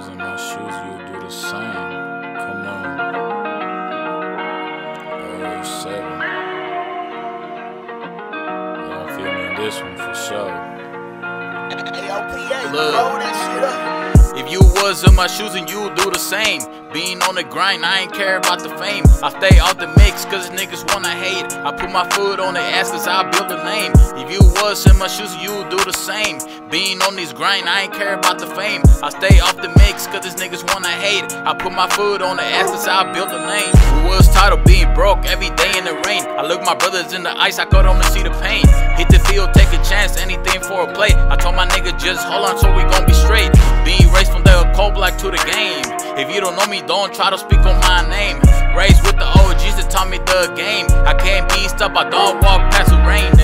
shoes, you'll do the same. Come on. Oh, seven. Y'all feel me this one for sure. Look. that shit up. If you was in my shoes and you'd do the same. Being on the grind, I ain't care about the fame. I stay off the mix cause niggas wanna hate. I put my foot on the ass cause I build a name. If you was in my shoes, you would do the same. Being on these grind, I ain't care about the fame. I stay off the mix cause these niggas wanna hate. I put my foot on the ass cause I build a name. We was tired of being broke every day in the rain. I look my brothers in the ice, I cut on to see the pain. Hit the field, take a chance, anything for a play. I told my nigga just hold on so we gon' be straight. Being raised from the cold black to the game. If you don't know me, don't try to speak on my name. Raised with the OGs that taught me the game. I can't be stuck, I don't walk past the rain.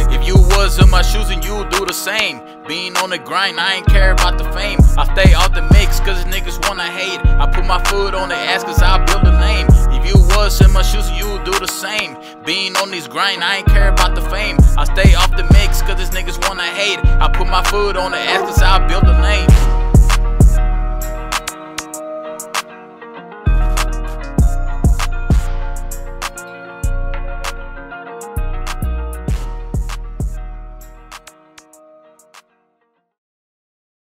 Was in my shoes and you'll do the same. Being on the grind, I ain't care about the fame. I stay off the mix cause these niggas wanna hate. I put my foot on the ass cause I build a name. If you was in my shoes, you'll do the same. Being on these grind, I ain't care about the fame. I stay off the mix cause these niggas wanna hate. I put my foot on the ass cause I build a name.